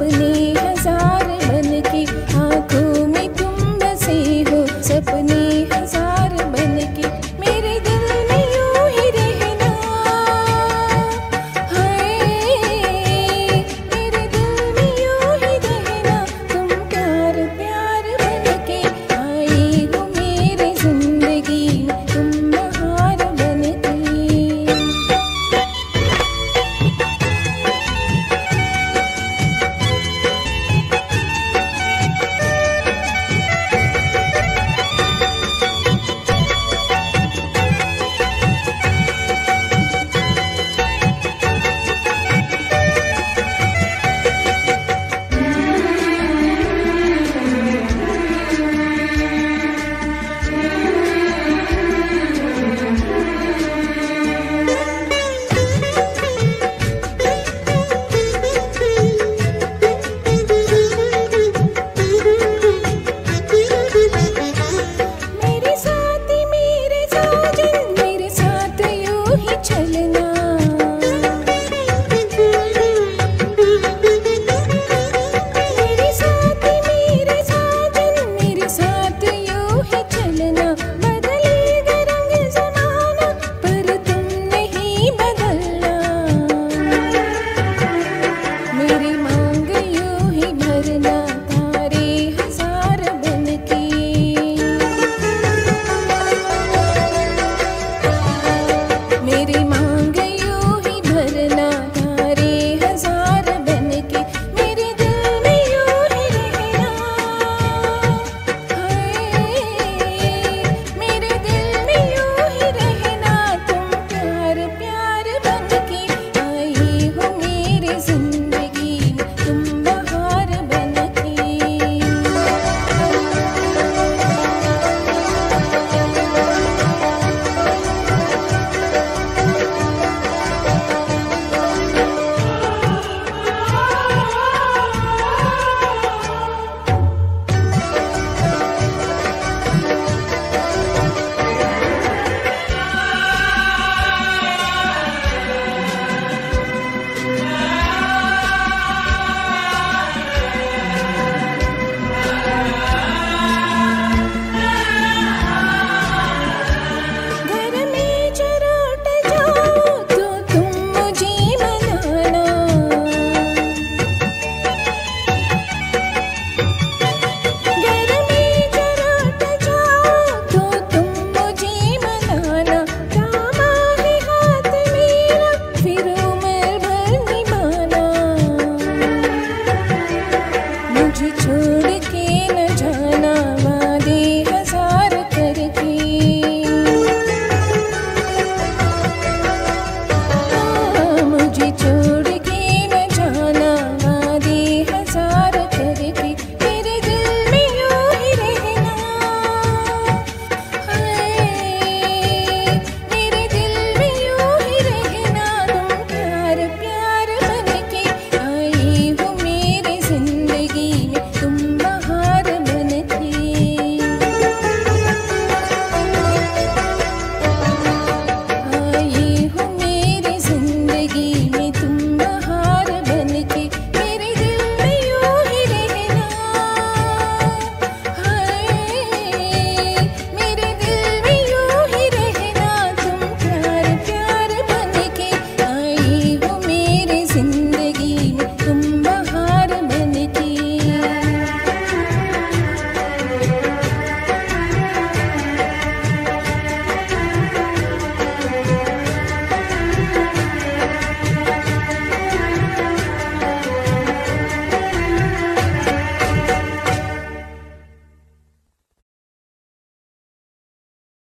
सपने